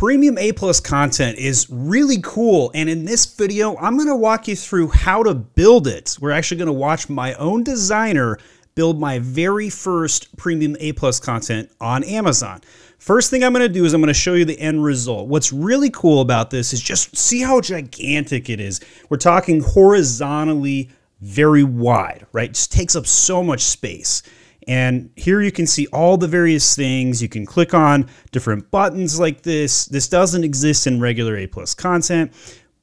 Premium A plus content is really cool. And in this video, I'm gonna walk you through how to build it. We're actually gonna watch my own designer build my very first premium A plus content on Amazon. First thing I'm gonna do is I'm gonna show you the end result. What's really cool about this is just see how gigantic it is. We're talking horizontally very wide, right? It just takes up so much space. And here you can see all the various things. You can click on different buttons like this. This doesn't exist in regular A plus content.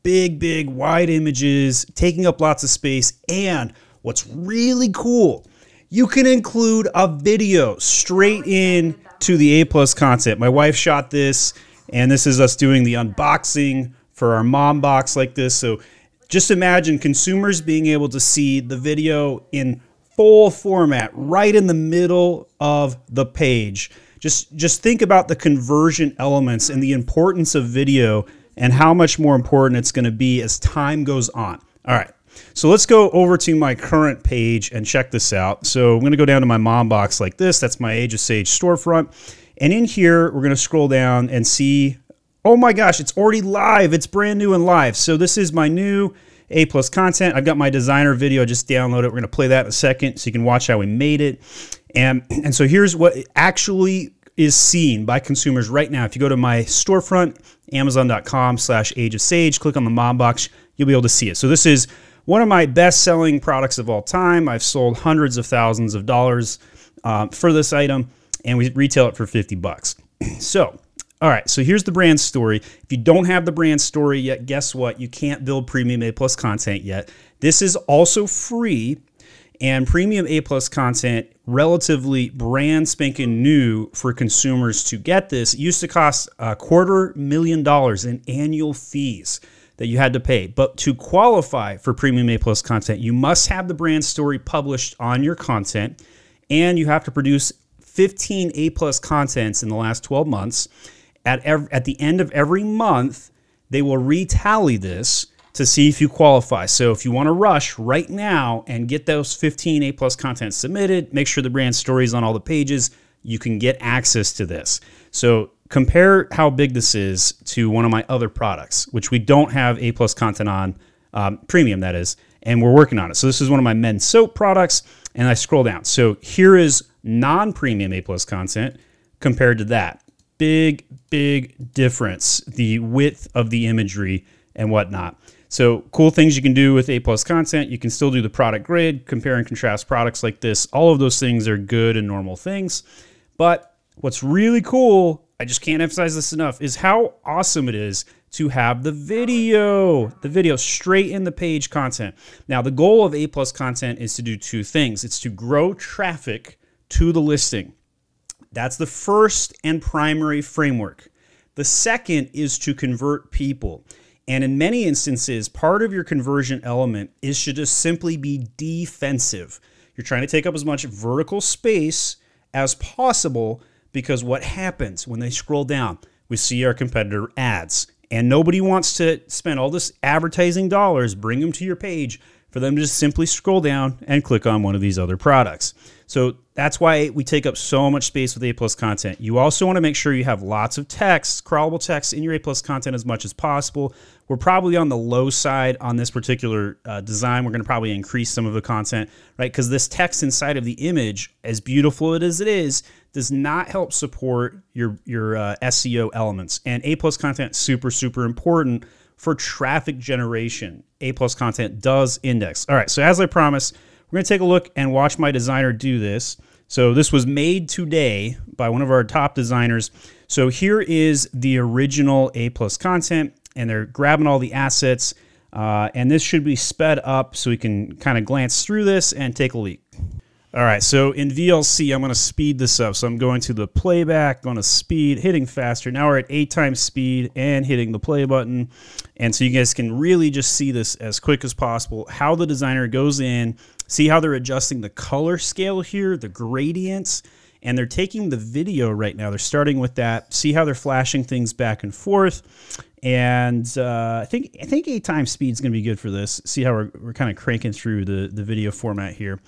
Big, big, wide images, taking up lots of space. And what's really cool, you can include a video straight in to the A plus content. My wife shot this, and this is us doing the unboxing for our mom box like this. So just imagine consumers being able to see the video in full format right in the middle of the page. Just just think about the conversion elements and the importance of video and how much more important it's going to be as time goes on. All right. So let's go over to my current page and check this out. So I'm going to go down to my mom box like this. That's my Age of Sage storefront. And in here, we're going to scroll down and see, oh my gosh, it's already live. It's brand new and live. So this is my new a plus content. I've got my designer video, just download it. We're gonna play that in a second so you can watch how we made it. And, and so here's what actually is seen by consumers right now. If you go to my storefront, amazon.com slash age of sage, click on the mom box, you'll be able to see it. So this is one of my best selling products of all time. I've sold hundreds of thousands of dollars uh, for this item and we retail it for 50 bucks. So all right, so here's the brand story. If you don't have the brand story yet, guess what? You can't build premium A plus content yet. This is also free, and premium A plus content, relatively brand spanking new for consumers to get this. It used to cost a quarter million dollars in annual fees that you had to pay. But to qualify for premium A plus content, you must have the brand story published on your content, and you have to produce 15 A plus contents in the last 12 months at, at the end of every month, they will retally this to see if you qualify. So if you want to rush right now and get those 15 A plus content submitted, make sure the brand story is on all the pages. You can get access to this. So compare how big this is to one of my other products, which we don't have A plus content on, um, premium that is, and we're working on it. So this is one of my men's soap products, and I scroll down. So here is non-premium A plus content compared to that big, big difference, the width of the imagery and whatnot. So cool things you can do with A plus content. You can still do the product grid, compare and contrast products like this. All of those things are good and normal things. But what's really cool, I just can't emphasize this enough, is how awesome it is to have the video, the video straight in the page content. Now, the goal of A plus content is to do two things. It's to grow traffic to the listing. That's the first and primary framework. The second is to convert people. And in many instances, part of your conversion element is to just simply be defensive. You're trying to take up as much vertical space as possible because what happens when they scroll down? We see our competitor ads. And nobody wants to spend all this advertising dollars, bring them to your page for them to just simply scroll down and click on one of these other products. So that's why we take up so much space with A plus content. You also want to make sure you have lots of text, crawlable text in your A plus content as much as possible. We're probably on the low side on this particular uh, design. We're going to probably increase some of the content, right? Because this text inside of the image, as beautiful as it is, does not help support your your uh, SEO elements. And A plus content super super important for traffic generation. A plus content does index. All right, so as I promised, we're to take a look and watch my designer do this. So this was made today by one of our top designers. So here is the original A plus content, and they're grabbing all the assets. Uh, and this should be sped up so we can kind of glance through this and take a leak. All right, so in VLC, I'm going to speed this up. So I'm going to the playback, going to speed, hitting faster. Now we're at eight times speed and hitting the play button. And so you guys can really just see this as quick as possible, how the designer goes in, see how they're adjusting the color scale here, the gradients, and they're taking the video right now. They're starting with that. See how they're flashing things back and forth. And uh, I think I think eight times speed is going to be good for this. See how we're, we're kind of cranking through the, the video format here.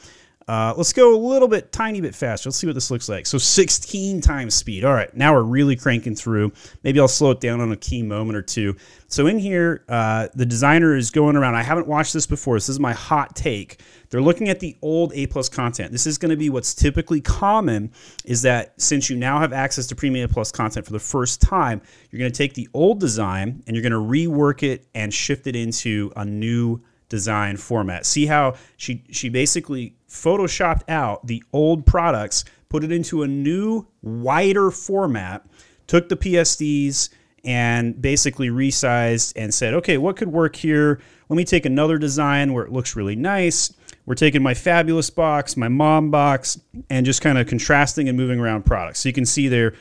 Uh, let's go a little bit, tiny bit faster. Let's see what this looks like. So 16 times speed. All right, now we're really cranking through. Maybe I'll slow it down on a key moment or two. So in here, uh, the designer is going around. I haven't watched this before. This is my hot take. They're looking at the old A plus content. This is going to be what's typically common is that since you now have access to premium A plus content for the first time, you're going to take the old design and you're going to rework it and shift it into a new design format. See how she she basically photoshopped out the old products, put it into a new wider format, took the PSDs and basically resized and said, "Okay, what could work here? Let me take another design where it looks really nice." We're taking my fabulous box, my mom box, and just kind of contrasting and moving around products. So you can see there,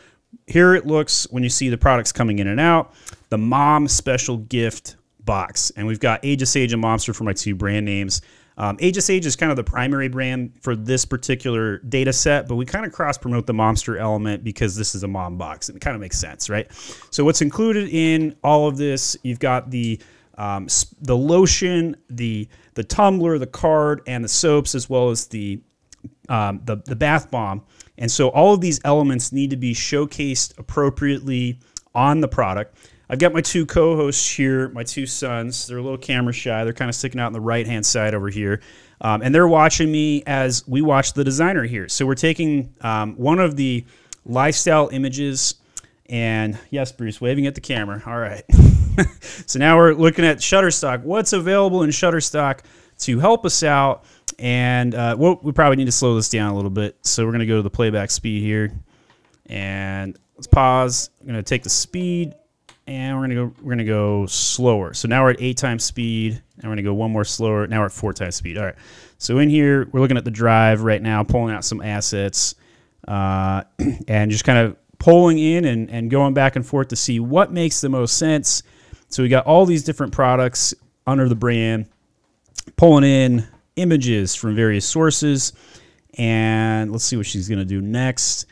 here it looks when you see the products coming in and out. The mom special gift box. And we've got Age of Sage and Monster for my two brand names. Um, Age of Sage is kind of the primary brand for this particular data set, but we kind of cross promote the Monster element because this is a mom box. And it kind of makes sense, right? So what's included in all of this, you've got the um, the lotion, the the tumbler, the card, and the soaps, as well as the um, the, the bath bomb. And so all of these elements need to be showcased appropriately on the product. I've got my two co-hosts here, my two sons. They're a little camera shy. They're kind of sticking out on the right-hand side over here. Um, and they're watching me as we watch the designer here. So we're taking um, one of the lifestyle images and yes, Bruce, waving at the camera. All right. so now we're looking at Shutterstock. What's available in Shutterstock to help us out? And uh, well, we probably need to slow this down a little bit. So we're going to go to the playback speed here. And let's pause. I'm going to take the speed and we're gonna go we're gonna go slower. So now we're at eight times speed, and we're gonna go one more slower. Now we're at four times speed. All right. So in here, we're looking at the drive right now, pulling out some assets, uh, and just kind of pulling in and, and going back and forth to see what makes the most sense. So we got all these different products under the brand, pulling in images from various sources, and let's see what she's gonna do next.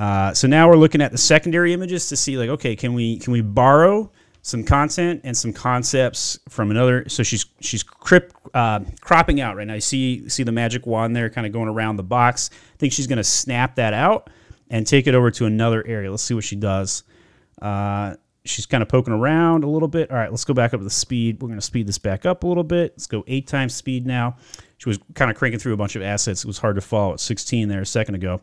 Uh, so now we're looking at the secondary images to see like, okay, can we can we borrow some content and some concepts from another? So she's she's crip, uh, cropping out right now. You see see the magic wand there, kind of going around the box. I think she's going to snap that out and take it over to another area. Let's see what she does. Uh, she's kind of poking around a little bit. All right, let's go back up to the speed. We're going to speed this back up a little bit. Let's go eight times speed now. She was kind of cranking through a bunch of assets. It was hard to follow at 16 there a second ago.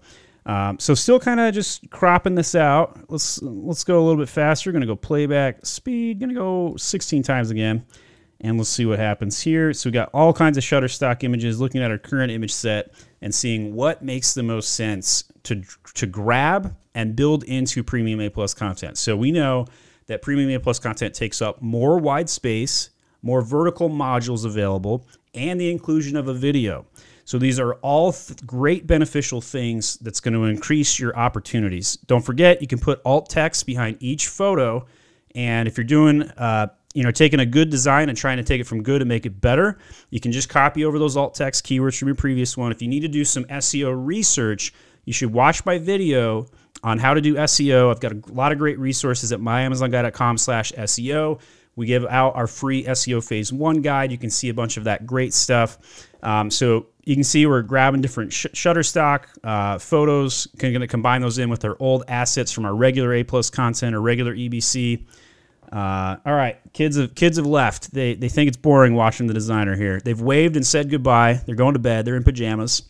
Um, so still kind of just cropping this out. Let's let's go a little bit faster. To go playback speed. To go 16 times again, and let's see what happens here. So we got all kinds of Shutterstock images. Looking at our current image set and seeing what makes the most sense to to grab and build into Premium A Plus content. So we know that Premium A Plus content takes up more wide space, more vertical modules available, and the inclusion of a video. So these are all th great beneficial things that's going to increase your opportunities. Don't forget, you can put alt text behind each photo. And if you're doing, uh, you know, taking a good design and trying to take it from good and make it better, you can just copy over those alt text keywords from your previous one. If you need to do some SEO research, you should watch my video on how to do SEO. I've got a lot of great resources at myamazonguy.com slash SEO. We give out our free SEO phase one guide. You can see a bunch of that great stuff. Um, so you can see we're grabbing different sh Shutterstock uh, photos, going to combine those in with our old assets from our regular A plus content or regular EBC. Uh, all right, kids have kids have left. They they think it's boring watching the designer here. They've waved and said goodbye. They're going to bed. They're in pajamas.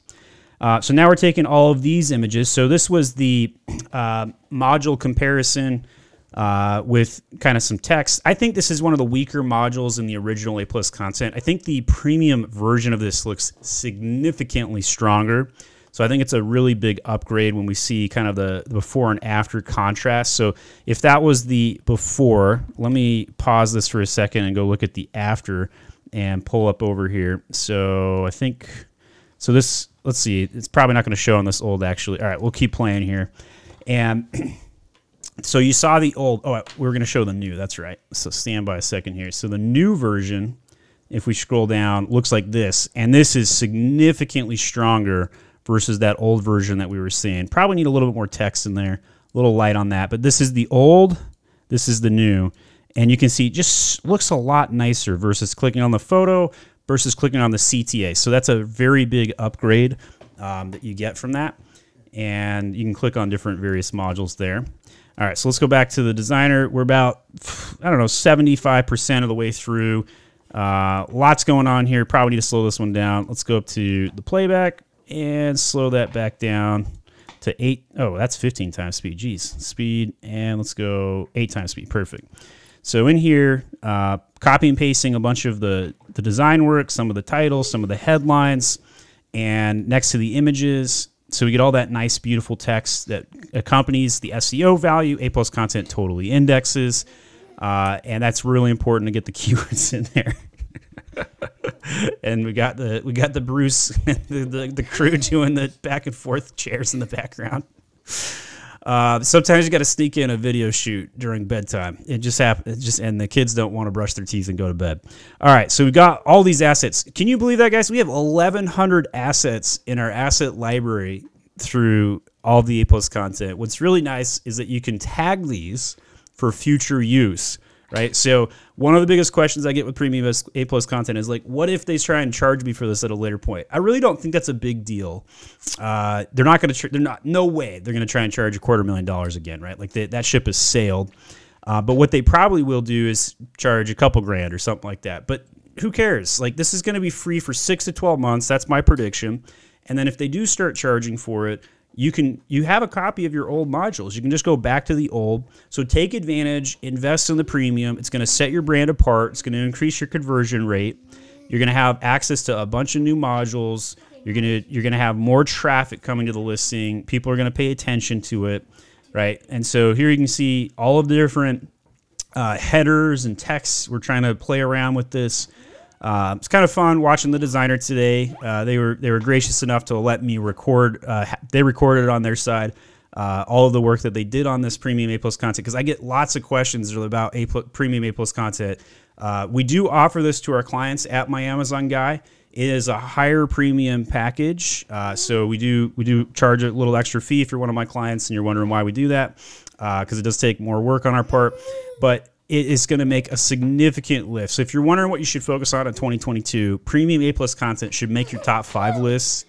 Uh, so now we're taking all of these images. So this was the uh, module comparison uh, with kind of some text. I think this is one of the weaker modules in the original A plus content. I think the premium version of this looks significantly stronger. So I think it's a really big upgrade when we see kind of the, the before and after contrast. So if that was the before, let me pause this for a second and go look at the after and pull up over here. So I think, so this, let's see, it's probably not going to show on this old actually. All right, we'll keep playing here. And so you saw the old, oh, we are going to show the new. That's right. So stand by a second here. So the new version, if we scroll down, looks like this. And this is significantly stronger versus that old version that we were seeing. Probably need a little bit more text in there, a little light on that. But this is the old, this is the new. And you can see just looks a lot nicer versus clicking on the photo versus clicking on the CTA. So that's a very big upgrade um, that you get from that. And you can click on different various modules there. All right, so let's go back to the designer. We're about, I don't know, 75% of the way through. Uh, lots going on here. Probably need to slow this one down. Let's go up to the playback and slow that back down to eight. Oh, that's 15 times speed. Geez, speed. And let's go eight times speed. Perfect. So in here, uh, copy and pasting a bunch of the, the design work, some of the titles, some of the headlines, and next to the images. So we get all that nice, beautiful text that accompanies the SEO value. A plus content totally indexes. Uh, and that's really important to get the keywords in there. and we got the we got the Bruce the, the, the crew doing the back and forth chairs in the background. Uh, sometimes you got to sneak in a video shoot during bedtime. It just happens. Just and the kids don't want to brush their teeth and go to bed. All right, so we got all these assets. Can you believe that, guys? We have 1,100 assets in our asset library through all the A plus content. What's really nice is that you can tag these for future use right? So one of the biggest questions I get with premium A plus content is like, what if they try and charge me for this at a later point? I really don't think that's a big deal. Uh, they're not going to. They're not. No way. They're going to try and charge a quarter million dollars again, right? Like they, that ship has sailed. Uh, but what they probably will do is charge a couple grand or something like that. But who cares? Like this is going to be free for six to twelve months. That's my prediction. And then if they do start charging for it, you can you have a copy of your old modules. You can just go back to the old. So take advantage, invest in the premium. It's going to set your brand apart. It's going to increase your conversion rate. You're going to have access to a bunch of new modules. You're going to you're going to have more traffic coming to the listing. People are going to pay attention to it, right? And so here you can see all of the different uh, headers and texts. We're trying to play around with this. Uh, it's kind of fun watching the designer today. Uh, they were they were gracious enough to let me record. Uh, they recorded on their side uh, all of the work that they did on this premium A plus content because I get lots of questions about A plus, premium A plus content. Uh, we do offer this to our clients at my Amazon guy. It is a higher premium package, uh, so we do we do charge a little extra fee if you're one of my clients and you're wondering why we do that because it does take more work on our part, but it is going to make a significant lift. So if you're wondering what you should focus on in 2022, premium A plus content should make your top five lists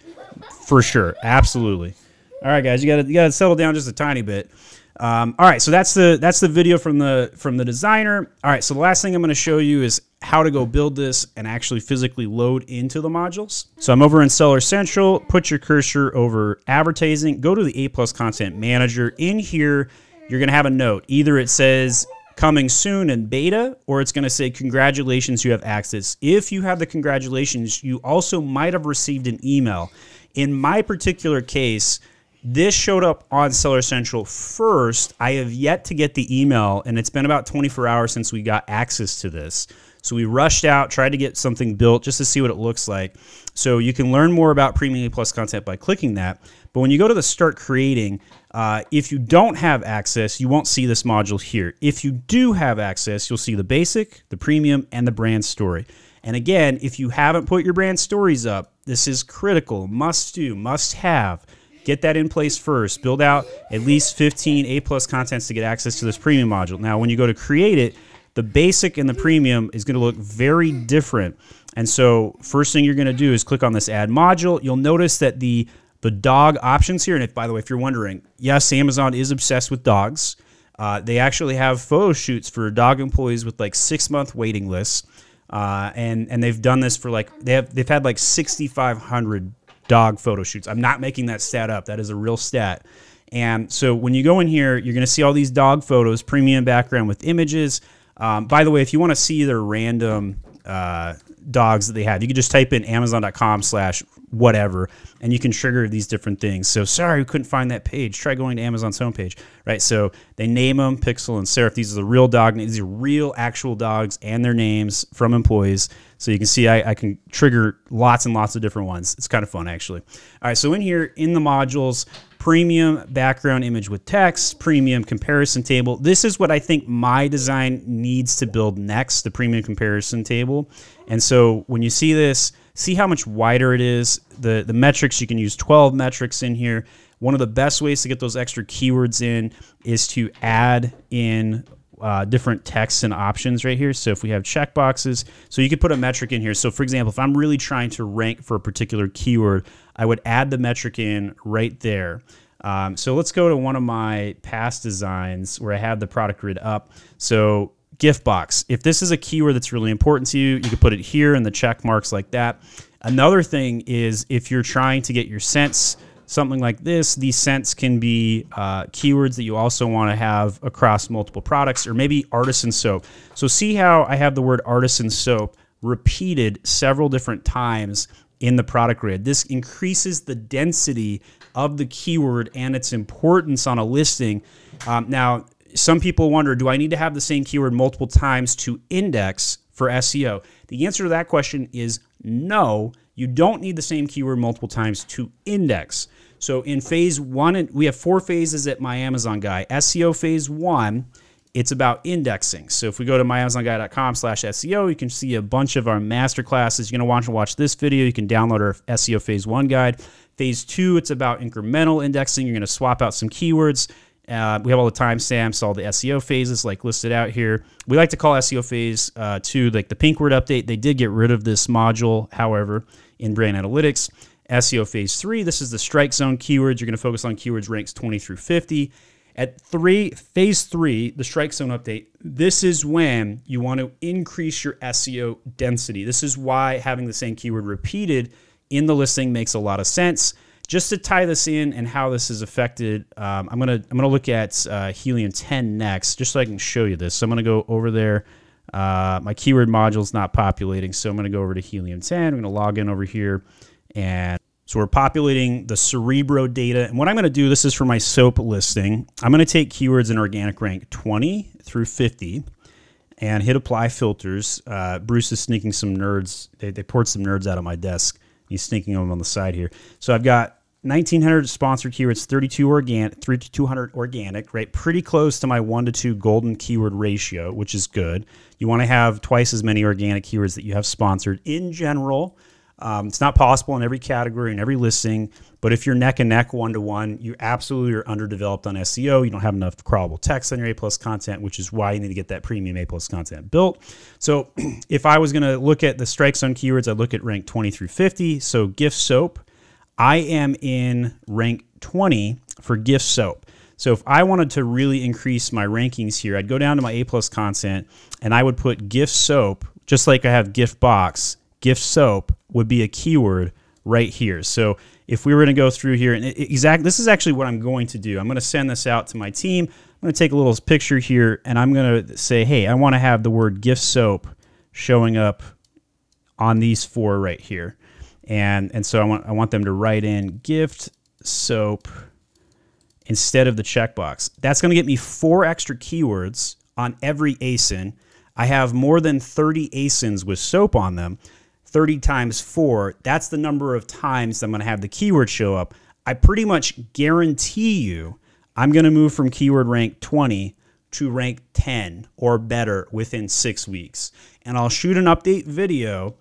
for sure. Absolutely. All right, guys, you got to you got to settle down just a tiny bit. Um, all right, so that's the that's the video from the from the designer. All right, so the last thing I'm going to show you is how to go build this and actually physically load into the modules. So I'm over in Seller Central. Put your cursor over advertising. Go to the A plus content manager. In here, you're going to have a note. Either it says coming soon in beta, or it's going to say, Congratulations, you have access. If you have the congratulations, you also might have received an email. In my particular case, this showed up on Seller Central first. I have yet to get the email, and it's been about 24 hours since we got access to this. So we rushed out, tried to get something built just to see what it looks like. So you can learn more about Premium Plus content by clicking that. But when you go to the Start Creating, uh, if you don't have access, you won't see this module here. If you do have access, you'll see the basic, the premium, and the brand story. And again, if you haven't put your brand stories up, this is critical, must do, must have. Get that in place first. Build out at least 15 A plus contents to get access to this premium module. Now, when you go to create it, the basic and the premium is going to look very different. And so, first thing you're going to do is click on this add module. You'll notice that the the dog options here. And if, by the way, if you're wondering, yes, Amazon is obsessed with dogs. Uh, they actually have photo shoots for dog employees with like six month waiting lists. Uh, and and they've done this for like they have they've had like 6,500 dog photo shoots. I'm not making that stat up. That is a real stat. And so when you go in here, you're going to see all these dog photos, premium background with images. Um, by the way, if you want to see their random uh, dogs that they have. You can just type in amazon.com slash whatever and you can trigger these different things. So sorry, we couldn't find that page. Try going to Amazon's homepage, right? So they name them Pixel and serif These are the real dog names. These are real actual dogs and their names from employees. So you can see I, I can trigger lots and lots of different ones. It's kind of fun actually. All right, so in here in the modules, premium background image with text, premium comparison table. This is what I think my design needs to build next, the premium comparison table. And so when you see this, see how much wider it is. The, the metrics, you can use 12 metrics in here. One of the best ways to get those extra keywords in is to add in uh, different texts and options right here. So if we have checkboxes, so you could put a metric in here. So for example, if I'm really trying to rank for a particular keyword, I would add the metric in right there. Um, so let's go to one of my past designs where I have the product grid up. So gift box. If this is a keyword that's really important to you, you can put it here in the check marks like that. Another thing is if you're trying to get your scents something like this, these scents can be uh, keywords that you also want to have across multiple products or maybe artisan soap. So see how I have the word artisan soap repeated several different times in the product grid. This increases the density of the keyword and its importance on a listing. Um, now, some people wonder, do I need to have the same keyword multiple times to index for SEO? The answer to that question is no. You don't need the same keyword multiple times to index. So in phase one, we have four phases at My Amazon Guy. SEO phase one, it's about indexing. So if we go to myamazonguy.com slash SEO, you can see a bunch of our master classes. You're going to want to watch this video. You can download our SEO phase one guide. Phase two, it's about incremental indexing. You're going to swap out some keywords. Uh, we have all the timestamps, all the SEO phases like listed out here. We like to call SEO phase uh, two like the pink word update. They did get rid of this module, however, in brand analytics. SEO phase three, this is the strike zone keywords. You're going to focus on keywords ranks 20 through 50. At three, phase three, the strike zone update, this is when you want to increase your SEO density. This is why having the same keyword repeated in the listing makes a lot of sense just to tie this in and how this is affected, um, I'm gonna I'm gonna look at uh, Helium 10 next, just so I can show you this. So I'm gonna go over there. Uh, my keyword module is not populating, so I'm gonna go over to Helium 10. I'm gonna log in over here, and so we're populating the Cerebro data. And what I'm gonna do, this is for my soap listing. I'm gonna take keywords in organic rank 20 through 50 and hit apply filters. Uh, Bruce is sneaking some nerds. They, they poured some nerds out of my desk. He's sneaking them on the side here. So I've got 1900 sponsored keywords, 32 organic, 3200 organic, right? Pretty close to my one to two golden keyword ratio, which is good. You want to have twice as many organic keywords that you have sponsored in general. Um, it's not possible in every category and every listing, but if you're neck and neck one to one, you absolutely are underdeveloped on SEO. You don't have enough crawlable text on your A plus content, which is why you need to get that premium A plus content built. So if I was going to look at the strike zone keywords, I'd look at rank 20 through 50. So gift soap I am in rank 20 for gift soap. So if I wanted to really increase my rankings here, I'd go down to my A plus content and I would put gift soap, just like I have gift box, gift soap would be a keyword right here. So if we were going to go through here and exact, this is actually what I'm going to do. I'm going to send this out to my team. I'm going to take a little picture here and I'm going to say, hey, I want to have the word gift soap showing up on these four right here and and so I want I want them to write in gift soap instead of the checkbox. That's going to get me four extra keywords on every ASIN. I have more than 30 ASINs with soap on them. 30 times 4, that's the number of times I'm going to have the keyword show up. I pretty much guarantee you I'm going to move from keyword rank 20 to rank 10 or better within 6 weeks. And I'll shoot an update video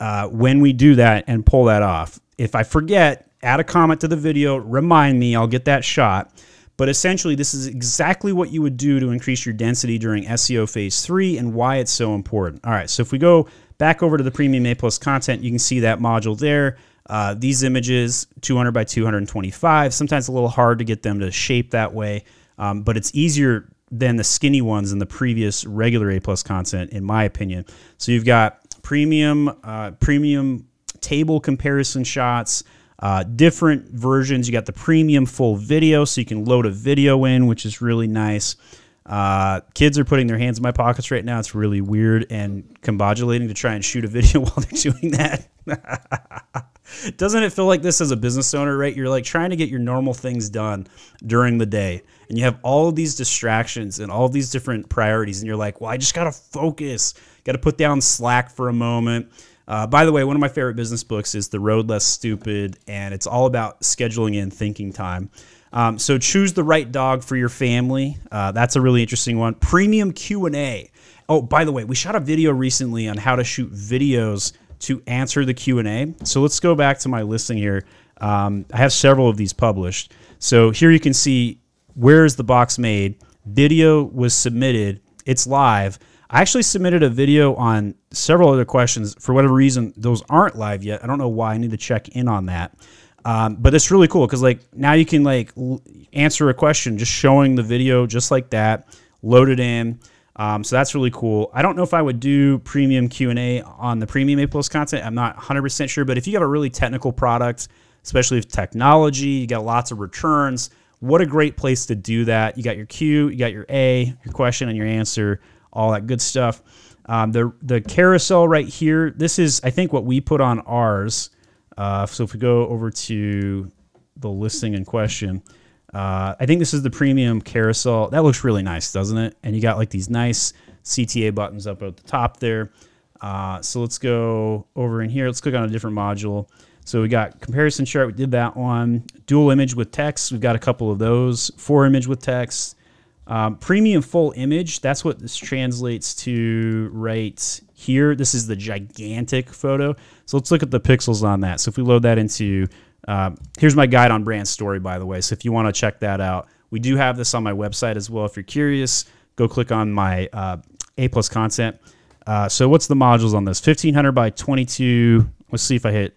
uh, when we do that and pull that off. If I forget, add a comment to the video, remind me, I'll get that shot. But essentially, this is exactly what you would do to increase your density during SEO phase three and why it's so important. All right, so if we go back over to the premium A plus content, you can see that module there. Uh, these images, 200 by 225, sometimes a little hard to get them to shape that way, um, but it's easier than the skinny ones in the previous regular A plus content, in my opinion. So you've got premium uh, premium table comparison shots. Uh, different versions. You got the premium full video, so you can load a video in, which is really nice. Uh, kids are putting their hands in my pockets right now. It's really weird and combobulating to try and shoot a video while they're doing that. Doesn't it feel like this as a business owner, right? You're like trying to get your normal things done during the day, and you have all these distractions and all these different priorities, and you're like, well, I just got to focus. Got to put down Slack for a moment. Uh, by the way, one of my favorite business books is The Road Less Stupid, and it's all about scheduling in thinking time. Um, so choose the right dog for your family. Uh, that's a really interesting one. Premium Q and A. Oh, by the way, we shot a video recently on how to shoot videos to answer the Q and A. So let's go back to my listing here. Um, I have several of these published. So here you can see where is the box made. Video was submitted It's live. I actually submitted a video on several other questions. For whatever reason, those aren't live yet. I don't know why. I need to check in on that. Um, but it's really cool because like now you can like l- answer a question just showing the video just like that, load it in. Um, so that's really cool. I don't know if I would do premium Q and A on the premium A plus content. I'm not 100% sure, but if you have a really technical product, especially with technology, you got lots of returns. What a great place to do that. You got your Q, you got your A, your question and your answer, all that good stuff. Um, the the carousel right here. This is I think what we put on ours. Uh, so if we go over to the listing in question, uh, I think this is the premium carousel. That looks really nice, doesn't it? And you got like these nice CTA buttons up at the top there. Uh, so let's go over in here. Let's click on a different module. So we got comparison chart. We did that one. Dual image with text. We've got a couple of those. Four image with text. Um, premium full image. That's what this translates to right here. This is the gigantic photo. So let's look at the pixels on that. So if we load that into um, here's my guide on brand story, by the way. So if you want to check that out, we do have this on my website as well. If you're curious, go click on my uh, A plus content. Uh, so what's the modules on this? 1500 by 22. Let's see if I hit.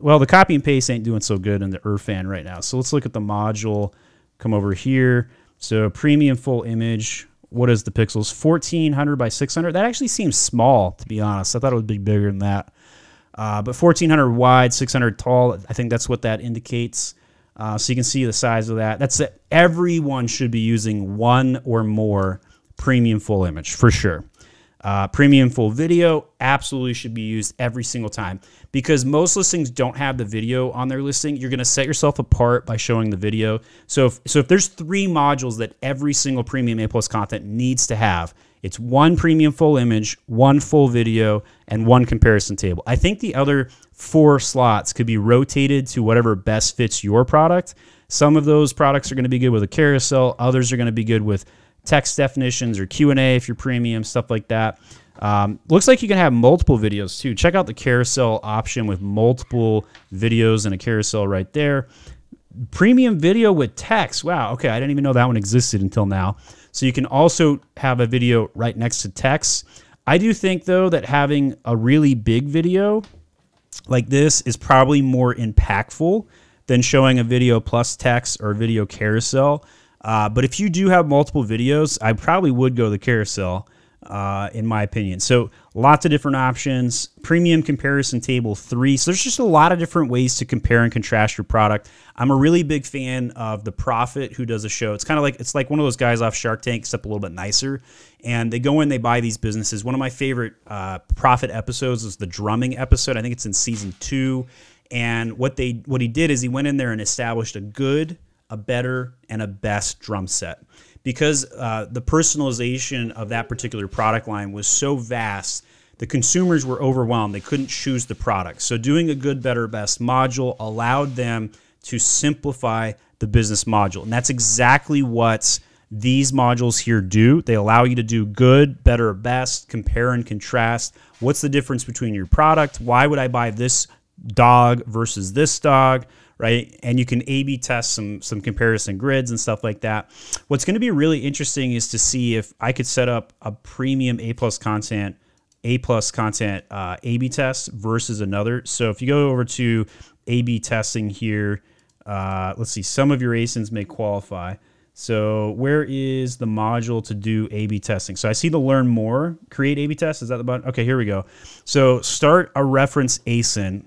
Well, the copy and paste ain't doing so good in the Irfan right now. So let's look at the module. Come over here. So premium full image. What is the pixels? 1400 by 600. That actually seems small, to be honest. I thought it would be bigger than that. Uh, but 1400 wide, 600 tall, I think that's what that indicates. Uh, so you can see the size of that. That's it. Everyone should be using one or more premium full image for sure. Uh, premium full video absolutely should be used every single time because most listings don't have the video on their listing. You're going to set yourself apart by showing the video. So if, so if there's three modules that every single premium A plus content needs to have, it's one premium full image, one full video, and one comparison table. I think the other four slots could be rotated to whatever best fits your product. Some of those products are going to be good with a carousel. Others are going to be good with text definitions or Q&A if you're premium, stuff like that. Um, looks like you can have multiple videos too. Check out the carousel option with multiple videos and a carousel right there. Premium video with text. Wow. Okay. I didn't even know that one existed until now. So you can also have a video right next to text. I do think though that having a really big video like this is probably more impactful than showing a video plus text or video carousel. Uh, but if you do have multiple videos, I probably would go the carousel uh, in my opinion. So lots of different options. Premium comparison table three. So there's just a lot of different ways to compare and contrast your product. I'm a really big fan of the Profit who does a show. It's kind of like it's like one of those guys off Shark Tank, except a little bit nicer. And they go in, they buy these businesses. One of my favorite uh, Profit episodes is the drumming episode. I think it's in season two. And what they what he did is he went in there and established a good, a better, and a best drum set. Because uh, the personalization of that particular product line was so vast the consumers were overwhelmed. They couldn't choose the product. So doing a good better best module allowed them to simplify the business module. And that's exactly what these modules here do. They allow you to do good better best compare and contrast. What's the difference between your product? Why would i buy this dog versus this dog right? And you can A/B test some some comparison grids and stuff like that. What's going to be really interesting is to see if I could set up a premium A plus content. A plus content uh, A/B test versus another. So if you go over to A/B testing here, uh, let's see, some of your ASINs may qualify. So where is the module to do A/B testing? So I see the learn more, create A/B test. Is that the button? Okay, here we go. So start a reference ASIN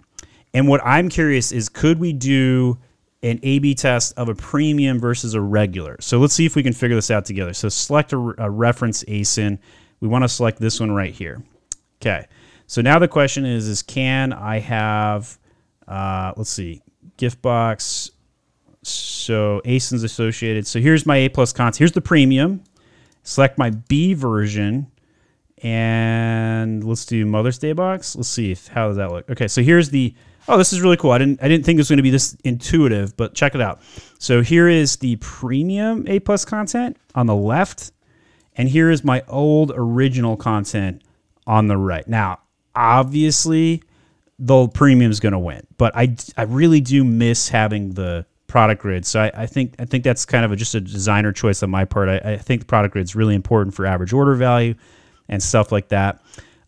and what I'm curious is could we do an A B test of a premium versus a regular? So let's see if we can figure this out together. So select a, a reference ASIN. We want to select this one right here. Okay. So now the question is, is can I have, uh, let's see, gift box. So ASINs associated. So here's my A plus cons. Here's the premium. Select my B version and let's do Mother's Day box. Let's see if, how does that look. Okay. So here's the, oh, this is really cool. I didn't I didn't think it was going to be this intuitive, but check it out. So here is the premium A plus content on the left, and here is my old original content on the right. Now, obviously, the premium is going to win, but I I really do miss having the product grid. So I, I, think I think that's kind of a, just a designer choice on my part. I, I, think the product grid is really important for average order value and stuff like that.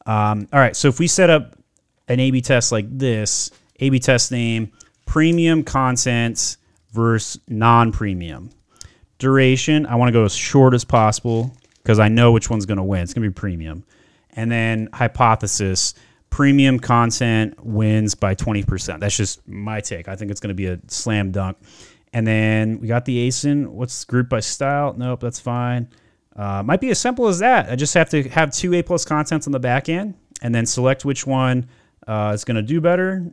Um, all right, so if we set up an A/B test like this, A/B test name, premium content versus non-premium. Duration, I want to go as short as possible because I know which one's going to win. It's going to be premium. And then hypothesis, premium content wins by 20%. That's just my take. I think it's going to be a slam dunk. And then we got the ASIN. What's grouped by style? Nope, that's fine. Uh, might be as simple as that. I just have to have two A plus contents on the back end and then select which one uh, is going to do better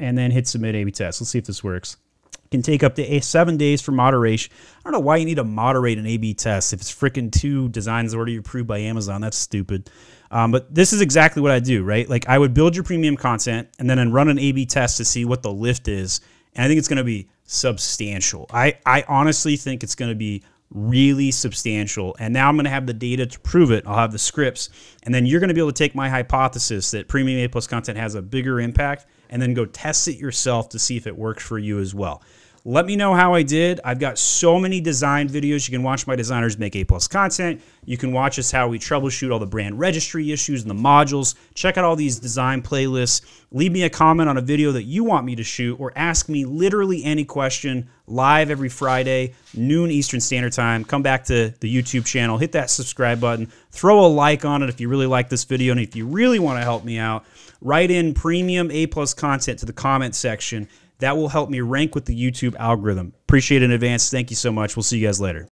and then hit submit A-B test. Let's see if this works. It can take up to seven days for moderation. I don't know why you need to moderate an A-B test if it's freaking two designs already approved by Amazon. That's stupid. Um, but this is exactly what I do, right? Like I would build your premium content and then run an A/B test to see what the lift is, and I think it's going to be substantial. I I honestly think it's going to be really substantial. And now I'm going to have the data to prove it. I'll have the scripts, and then you're going to be able to take my hypothesis that premium A plus content has a bigger impact, and then go test it yourself to see if it works for you as well. Let me know how I did. I've got so many design videos. You can watch my designers make A plus content. You can watch us how we troubleshoot all the brand registry issues and the modules. Check out all these design playlists. Leave me a comment on a video that you want me to shoot or ask me literally any question live every Friday, noon Eastern Standard Time. Come back to the YouTube channel, hit that subscribe button, throw a like on it if you really like this video. And if you really want to help me out, write in premium A plus content to the comment section that will help me rank with the YouTube algorithm. Appreciate it in advance. Thank you so much. We'll see you guys later.